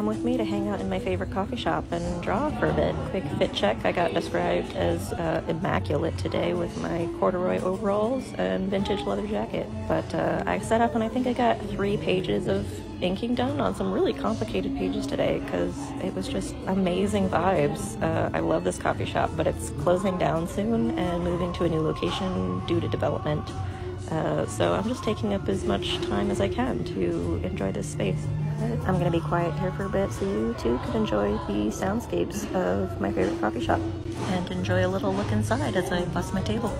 Come with me to hang out in my favorite coffee shop and draw for a bit. Quick fit check. I got described as uh, immaculate today with my corduroy overalls and vintage leather jacket. But uh, I set up and I think I got three pages of inking done on some really complicated pages today because it was just amazing vibes. Uh, I love this coffee shop, but it's closing down soon and moving to a new location due to development. Uh, so I'm just taking up as much time as I can to enjoy this space. I'm going to be quiet here for a bit so you too can enjoy the soundscapes of my favorite coffee shop and enjoy a little look inside as I bust my table.